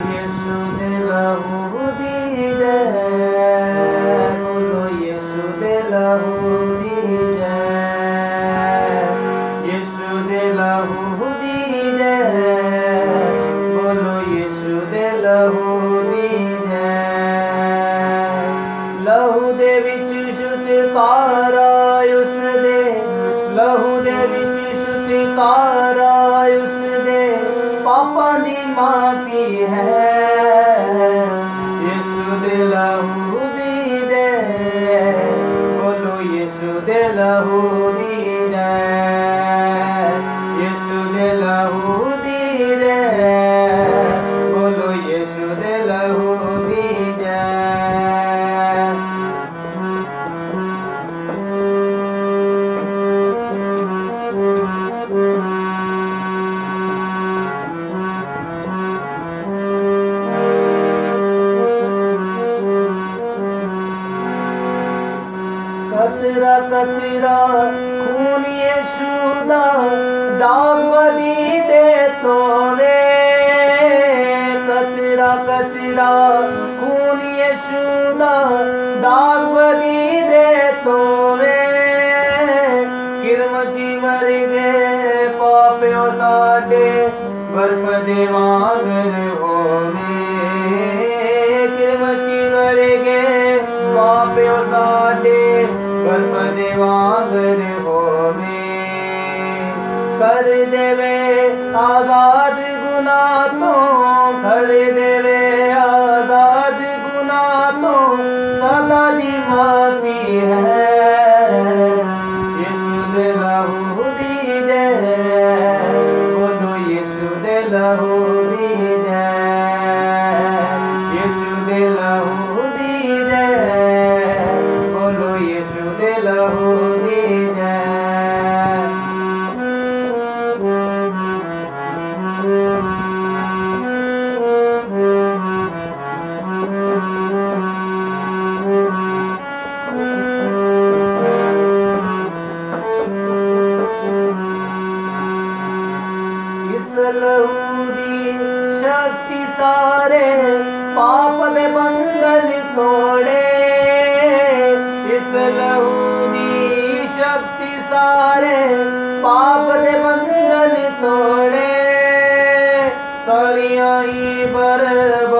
ਯਿਸੂ ਦੇ ਲਹੂ ਦੀ ਜੈ ਬੋਲੋ ਯਿਸੂ ਦੇ ਲਹੂ ਦੀ ਜੈ ਯਿਸੂ ਦੇ ਲਹੂ ਦੀ ਜੈ ਬੋਲੋ ਯਿਸੂ ਦੇ ਲਹੂ ਦੀ ਜੈ ਲਹੂ ਦੇ ਵਿੱਚ ਛੁਟਕਾਰਾ ਉਸ ਦੇ ਲਹੂ ਦੇ ਵਿੱਚ ਛੁਟਕਾਰਾ ਉਸ माफ़ी है। इस दिलाऊ कतरा कतरा, खून ये शुदा दाग बली दे तो रे कतरा कतरा, खून ये शुदा दाग बली दे तो रे किरम मर गए पाप्यो साडे बर्फ़ दे मांगर हो। दिवागर में। कर देवे आज़ाद गुना तो कर देवे आज़ाद गुना तो सदा दी माफ़ी है। यीशु दे लहू दी दे बोलो यीशु दे लहू दी दे। यीशु दे ਇਸ ਲਹੂ ਦੀ ਸ਼ਕਤੀ ਸਾਰੇ ਪਾਪ ਦੇ ਬੰਧਨ ਤੋੜੇ। ਇਸ ਲਹੂ ਦੀ ਸ਼ਕਤੀ ਸਾਰੇ ਪਾਪ ਦੇ ਬੰਧਨ ਤੋੜੇ। ਸਾਰੀਆਂ ਹੀ ਬਰਬਾਦੀਆਂ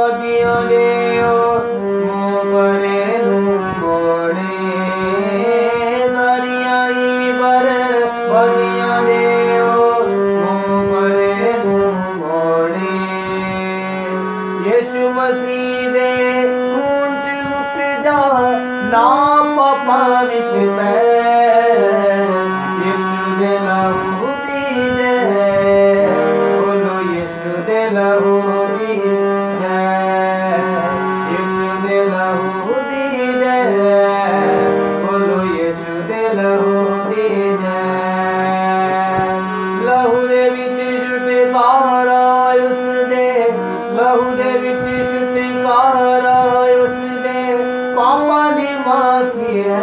Mafia,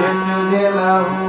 you should allow.